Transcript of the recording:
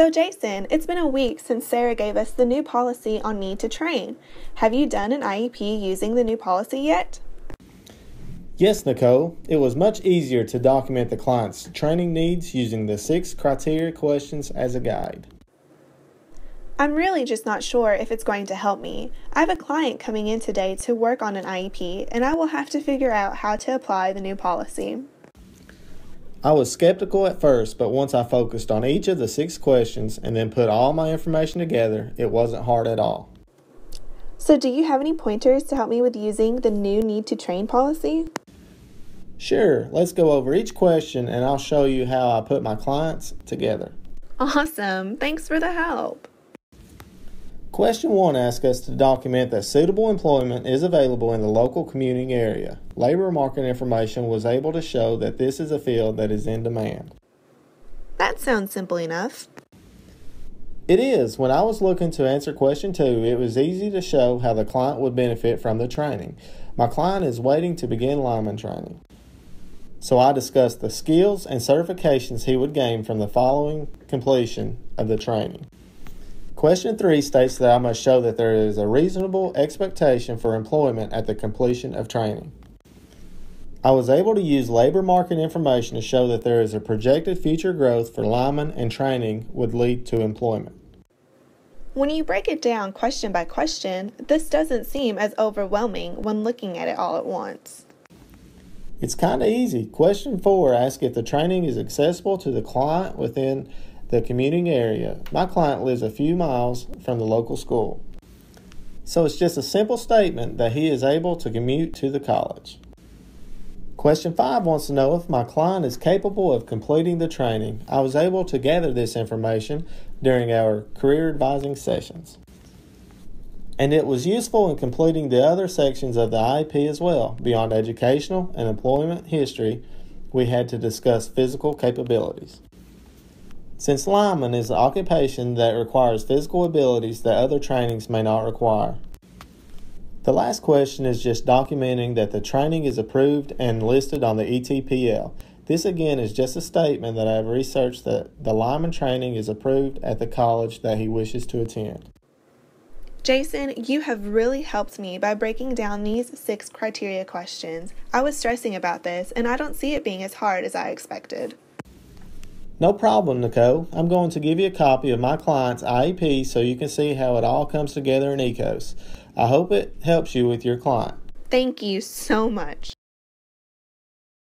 So, Jason, it's been a week since Sarah gave us the new policy on need to train. Have you done an IEP using the new policy yet? Yes, Nicole. It was much easier to document the client's training needs using the six criteria questions as a guide. I'm really just not sure if it's going to help me. I have a client coming in today to work on an IEP, and I will have to figure out how to apply the new policy. I was skeptical at first, but once I focused on each of the six questions and then put all my information together, it wasn't hard at all. So, do you have any pointers to help me with using the new need to train policy? Sure, let's go over each question and I'll show you how I put my clients together. Awesome, thanks for the help. Question 1 asks us to document that suitable employment is available in the local commuting area. Labor market information was able to show that this is a field that is in demand. That sounds simple enough. It is. When I was looking to answer question 2, it was easy to show how the client would benefit from the training. My client is waiting to begin lineman training. So I discussed the skills and certifications he would gain from the following completion of the training. Question 3 states that I must show that there is a reasonable expectation for employment at the completion of training. I was able to use labor market information to show that there is a projected future growth for linemen and training would lead to employment. When you break it down question by question, this doesn't seem as overwhelming when looking at it all at once. It's kind of easy. Question 4 asks if the training is accessible to the client within the commuting area. My client lives a few miles from the local school. So it's just a simple statement that he is able to commute to the college. Question 5 wants to know if my client is capable of completing the training. I was able to gather this information during our career advising sessions. And it was useful in completing the other sections of the IEP as well. Beyond educational and employment history, we had to discuss physical capabilities. Since lineman is an occupation that requires physical abilities that other trainings may not require. The last question is just documenting that the training is approved and listed on the ETPL. This again is just a statement that I have researched that the lineman training is approved at the college that he wishes to attend. Jason, you have really helped me by breaking down these six criteria questions. I was stressing about this, and I don't see it being as hard as I expected. No problem, Nicole. I'm going to give you a copy of my client's IEP so you can see how it all comes together in ECOS. I hope it helps you with your client. Thank you so much.